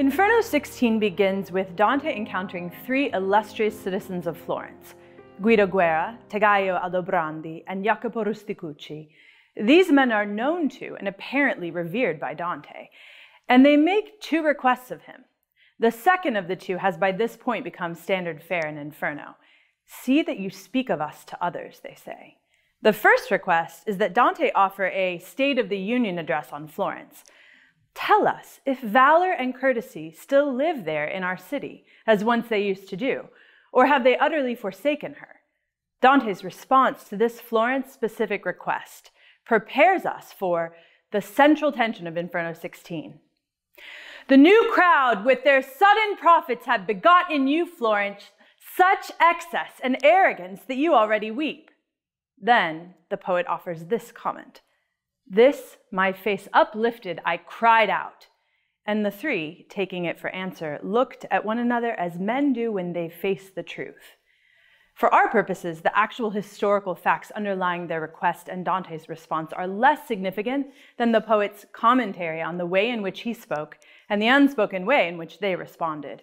Inferno 16 begins with Dante encountering three illustrious citizens of Florence, Guido Guerra, Tegghiaio Aldobrandi, and Jacopo Rusticucci. These men are known to and apparently revered by Dante, and they make two requests of him. The second of the two has by this point become standard fare in Inferno. See that you speak of us to others, they say. The first request is that Dante offer a State of the Union address on Florence. Tell us if valor and courtesy still live there in our city, as once they used to do, or have they utterly forsaken her? Dante's response to this Florence specific request prepares us for the central tension of Inferno 16. The new crowd, with their sudden profits, have begot in you, Florence, such excess and arrogance that you already weep. Then the poet offers this comment This, my face uplifted, I cried out. And the three, taking it for answer, looked at one another as men do when they face the truth. For our purposes, the actual historical facts underlying their request and Dante's response are less significant than the poet's commentary on the way in which he spoke and the unspoken way in which they responded.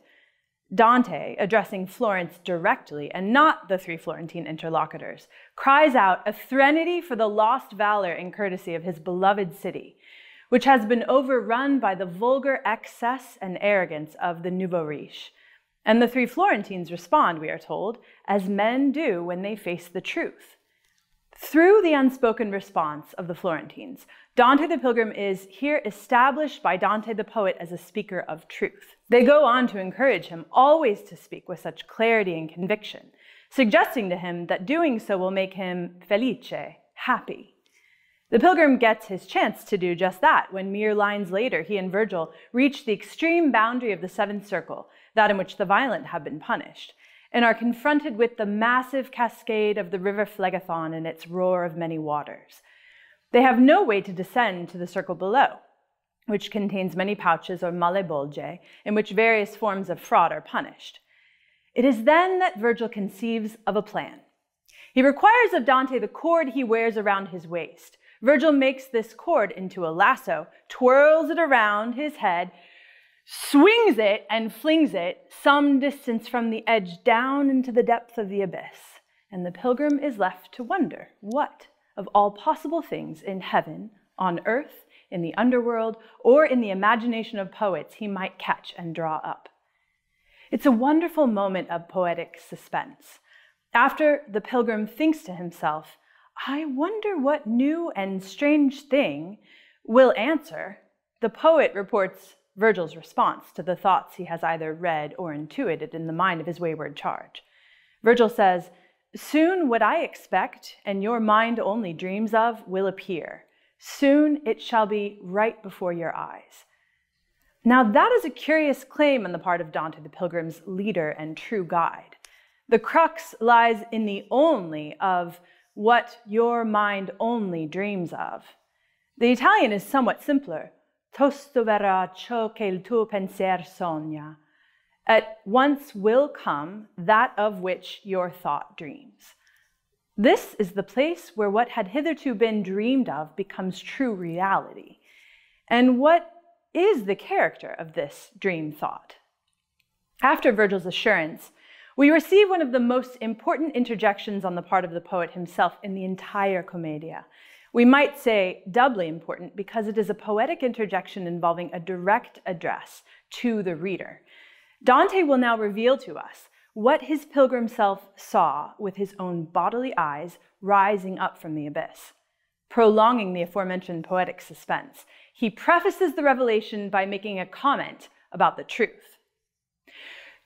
Dante, addressing Florence directly and not the three Florentine interlocutors, cries out a threnody for the lost valor and courtesy of his beloved city, which has been overrun by the vulgar excess and arrogance of the nouveau riche. And the three Florentines respond, we are told, as men do when they face the truth. Through the unspoken response of the Florentines, Dante the Pilgrim is here established by Dante the poet as a speaker of truth. They go on to encourage him always to speak with such clarity and conviction, suggesting to him that doing so will make him felice, happy. The pilgrim gets his chance to do just that when mere lines later he and Virgil reach the extreme boundary of the seventh circle, that in which the violent have been punished, and are confronted with the massive cascade of the river Phlegethon and its roar of many waters. They have no way to descend to the circle below, which contains many pouches or malebolge, in which various forms of fraud are punished. It is then that Virgil conceives of a plan. He requires of Dante the cord he wears around his waist. Virgil makes this cord into a lasso, twirls it around his head, swings it, and flings it some distance from the edge down into the depth of the abyss. And the pilgrim is left to wonder what, of all possible things in heaven, on earth, in the underworld, or in the imagination of poets he might catch and draw up. It's a wonderful moment of poetic suspense. After the pilgrim thinks to himself, I wonder what new and strange thing will answer, the poet reports Virgil's response to the thoughts he has either read or intuited in the mind of his wayward charge. Virgil says, Soon what I expect and your mind only dreams of will appear. Soon it shall be right before your eyes. Now, that is a curious claim on the part of Dante the Pilgrim's leader and true guide. The crux lies in the only of what your mind only dreams of. The Italian is somewhat simpler. Tosto verrà ciò che il tuo pensier sogna. At once will come that of which your thought dreams. This is the place where what had hitherto been dreamed of becomes true reality. And what is the character of this dream thought? After Virgil's assurance, we receive one of the most important interjections on the part of the poet himself in the entire Commedia. We might say doubly important because it is a poetic interjection involving a direct address to the reader. Dante will now reveal to us what his pilgrim self saw with his own bodily eyes rising up from the abyss. Prolonging the aforementioned poetic suspense, he prefaces the revelation by making a comment about the truth.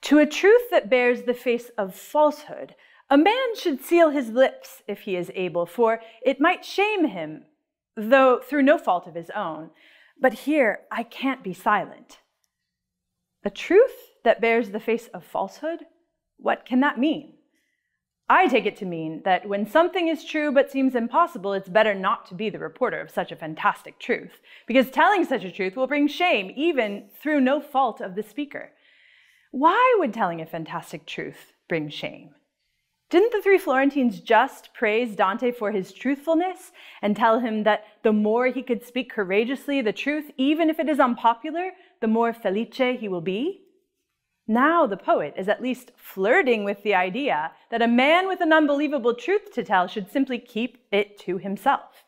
To a truth that bears the face of falsehood, a man should seal his lips if he is able, for it might shame him, though through no fault of his own. But here I can't be silent. A truth that bears the face of falsehood what can that mean? I take it to mean that when something is true but seems impossible, it's better not to be the reporter of such a fantastic truth, because telling such a truth will bring shame even through no fault of the speaker. Why would telling a fantastic truth bring shame? Didn't the three Florentines just praise Dante for his truthfulness and tell him that the more he could speak courageously the truth, even if it is unpopular, the more felice he will be? Now the poet is at least flirting with the idea that a man with an unbelievable truth to tell should simply keep it to himself.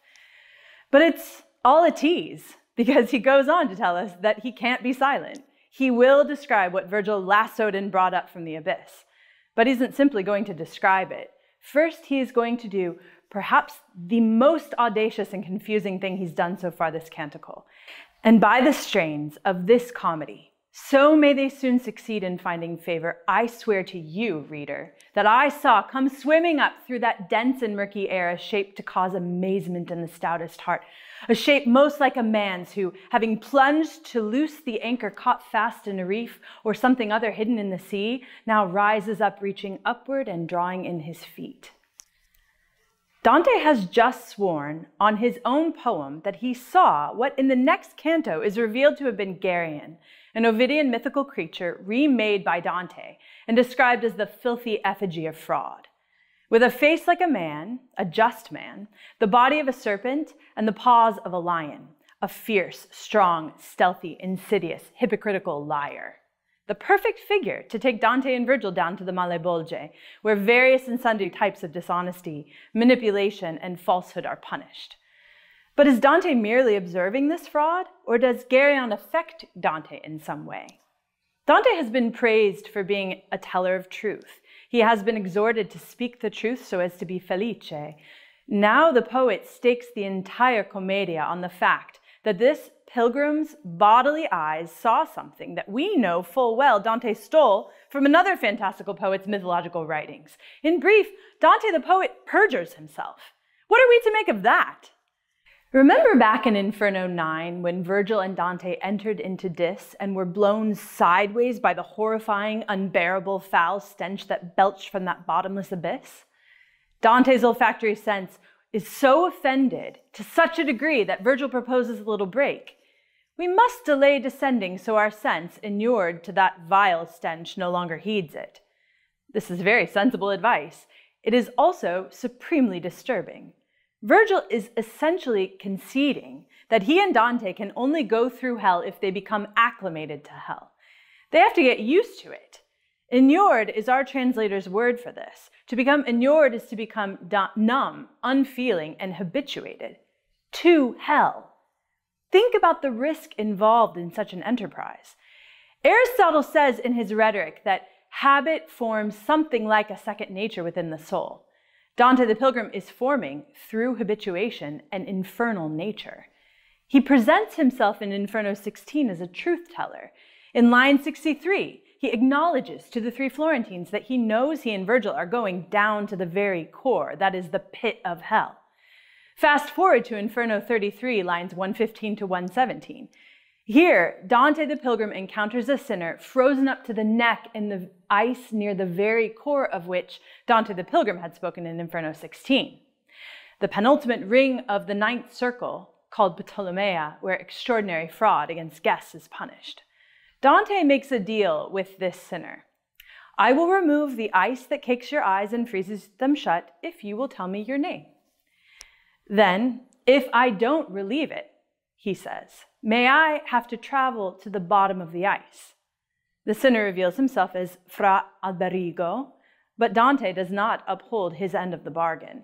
But it's all a tease, because he goes on to tell us that he can't be silent. He will describe what Virgil lassoed and brought up from the abyss but isn't simply going to describe it. First, he is going to do perhaps the most audacious and confusing thing he's done so far this canticle. And by the strains of this comedy, so may they soon succeed in finding favor, I swear to you, reader, that I saw come swimming up through that dense and murky air a shape to cause amazement in the stoutest heart, a shape most like a man's who, having plunged to loose the anchor caught fast in a reef or something other hidden in the sea, now rises up, reaching upward and drawing in his feet. Dante has just sworn on his own poem that he saw what in the next canto is revealed to have been Geryon, an Ovidian mythical creature remade by Dante and described as the filthy effigy of fraud. With a face like a man, a just man, the body of a serpent, and the paws of a lion, a fierce, strong, stealthy, insidious, hypocritical liar. The perfect figure to take Dante and Virgil down to the Malebolge, where various and sundry types of dishonesty, manipulation, and falsehood are punished. But is Dante merely observing this fraud, or does Geryon affect Dante in some way? Dante has been praised for being a teller of truth, he has been exhorted to speak the truth so as to be felice. Now the poet stakes the entire commedia on the fact that this pilgrim's bodily eyes saw something that we know full well Dante stole from another fantastical poet's mythological writings. In brief, Dante the poet perjures himself. What are we to make of that? Remember back in Inferno 9 when Virgil and Dante entered into Dis and were blown sideways by the horrifying, unbearable foul stench that belched from that bottomless abyss? Dante's olfactory sense is so offended to such a degree that Virgil proposes a little break. We must delay descending so our sense, inured to that vile stench, no longer heeds it. This is very sensible advice. It is also supremely disturbing. Virgil is essentially conceding that he and Dante can only go through hell if they become acclimated to hell. They have to get used to it. Inured is our translator's word for this. To become inured is to become numb, unfeeling, and habituated to hell. Think about the risk involved in such an enterprise. Aristotle says in his rhetoric that habit forms something like a second nature within the soul. Dante the Pilgrim is forming, through habituation, an infernal nature. He presents himself in Inferno 16 as a truth teller. In line 63, he acknowledges to the three Florentines that he knows he and Virgil are going down to the very core, that is, the pit of hell. Fast forward to Inferno 33, lines 115 to 117. Here, Dante the Pilgrim encounters a sinner frozen up to the neck in the ice near the very core of which Dante the Pilgrim had spoken in Inferno 16. The penultimate ring of the ninth circle, called Ptolemaea, where extraordinary fraud against guests is punished. Dante makes a deal with this sinner. I will remove the ice that cakes your eyes and freezes them shut if you will tell me your name. Then, if I don't relieve it, he says, May I have to travel to the bottom of the ice? The sinner reveals himself as Fra Alberigo, but Dante does not uphold his end of the bargain.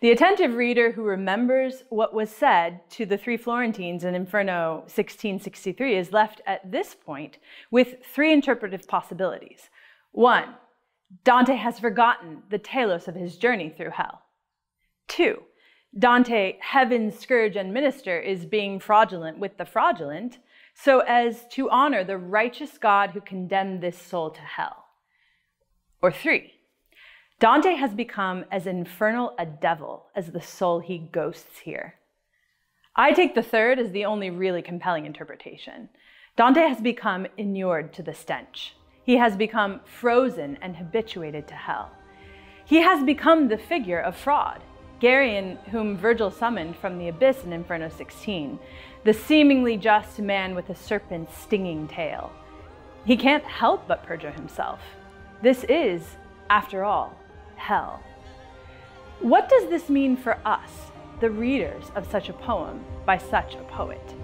The attentive reader who remembers what was said to the three Florentines in Inferno 1663 is left at this point with three interpretive possibilities. One, Dante has forgotten the telos of his journey through hell. Two, Dante, heaven's scourge and minister, is being fraudulent with the fraudulent, so as to honor the righteous God who condemned this soul to hell. Or three, Dante has become as infernal a devil as the soul he ghosts here. I take the third as the only really compelling interpretation. Dante has become inured to the stench. He has become frozen and habituated to hell. He has become the figure of fraud. Geryon, whom Virgil summoned from the abyss in Inferno 16, the seemingly just man with a serpent's stinging tail. He can't help but perjure himself. This is, after all, hell. What does this mean for us, the readers of such a poem by such a poet?